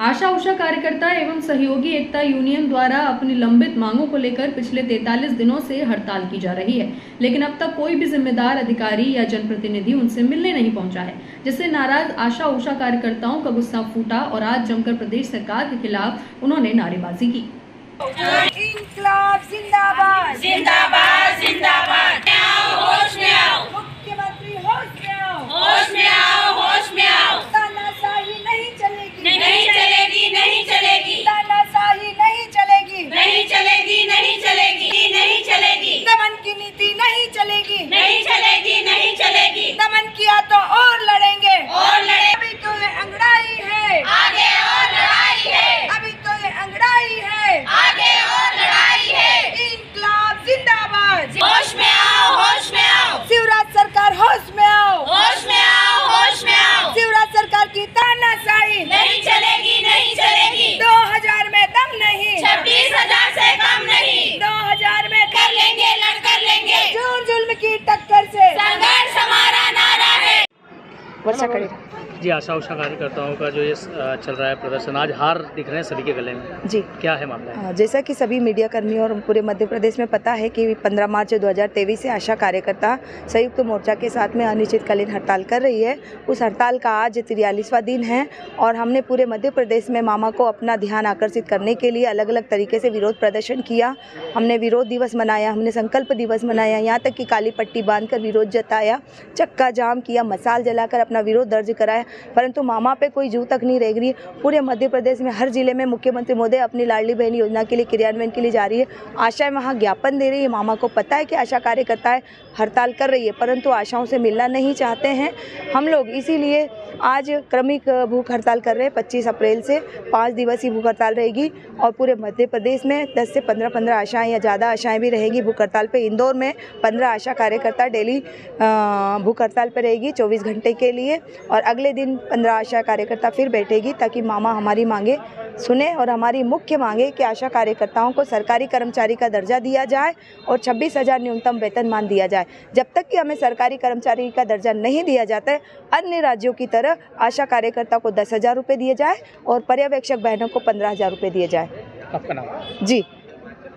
आशा उषा कार्यकर्ता एवं सहयोगी एकता यूनियन द्वारा अपनी लंबित मांगों को लेकर पिछले 43 दिनों से हड़ताल की जा रही है। लेकिन अब तक कोई भी जिम्मेदार अधिकारी या जनप्रतिनिधि उनसे मिलने नहीं पहुँचा है, जिससे नाराज़ आशा उषा कार्यकर्ताओं का गुस्सा फूटा और आज जमकर प्रदेश सरकार के खिलाफ उन्होंने नारेबाजी की। की नीति नहीं चलेगी। नहीं चलेगी नहीं चलेगी। दमन किया तो और लड़ेंगे। और लड़े अभी तो ये अंगड़ाई है। आगे और लड़ाई है। अभी तो ये अंगड़ाई है। आगे और लड़ाई है। इनकलाब जिंदाबाद। जोश में ವರ್ಷ जी आशा उषा कार्यकर्ताओं का जो ये चल रहा है प्रदर्शन आज हार दिख रहे हैं सभी के गले में। जी। क्या है मामला? जैसा कि सभी मीडिया कर्मियों और पूरे मध्य प्रदेश में पता है कि 15 मार्च 2023 से आशा कार्यकर्ता संयुक्त मोर्चा के साथ में अनिश्चितकालीन हड़ताल कर रही है। उस हड़ताल का आज तिरयालीसवां दिन है और हमने पूरे मध्य प्रदेश में मामा को अपना ध्यान आकर्षित करने के लिए अलग अलग तरीके से विरोध प्रदर्शन किया। हमने विरोध दिवस मनाया हमने संकल्प दिवस मनाया यहाँ तक कि काली पट्टी बांधकर विरोध जताया चक्का जाम किया मसाल जलाकर अपना विरोध दर्ज कराया। परंतु मामा पे कोई जू तक नहीं रह रही है। पूरे मध्य प्रदेश में, हर ज़िले में मुख्यमंत्री मोदी अपनी लाडली बहन योजना के लिए क्रियान्वयन के लिए जा रही है। आशा वहाँ ज्ञापन दे रही है। मामा को पता है कि आशा कार्यकर्ताएँ हड़ताल कर रही है, परंतु आशाओं से मिलना नहीं चाहते हैं। हम लोग इसीलिए आज क्रमिक भूख हड़ताल कर रहे हैं, पच्चीस अप्रैल से पाँच दिवसीय भूख हड़ताल रहेगी और पूरे मध्य प्रदेश में दस से पंद्रह पंद्रह आशाएँ या ज़्यादा आशाएँ भी रहेंगी भूख हड़ताल पे। इंदौर में पंद्रह आशा कार्यकर्ता डेली भूख हड़ताल पे रहेगी चौबीस घंटे के लिए और अगले दिन पंद्रह आशा कार्यकर्ता फिर बैठेगी ताकि मामा हमारी मांगे सुने और हमारी मुख्य मांगे कि आशा कार्यकर्ताओं को सरकारी कर्मचारी का दर्जा दिया जाए और छब्बीस हज़ार न्यूनतम वेतनमान दिया जाए। जब तक कि हमें सरकारी कर्मचारी का दर्जा नहीं दिया जाता है अन्य राज्यों की तरह आशा कार्यकर्ता को दस हज़ार रुपये दिए जाए और पर्यवेक्षक बहनों को पंद्रह हज़ार रुपये दिए जाए। आपका नाम? जी।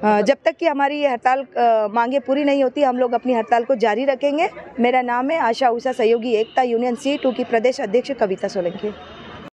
जब तक कि हमारी ये हड़ताल मांगे पूरी नहीं होती, हम लोग अपनी हड़ताल को जारी रखेंगे। मेरा नाम है आशा उषा सहयोगी एकता, यूनियन सी टू की प्रदेश अध्यक्ष कविता सोलंकी।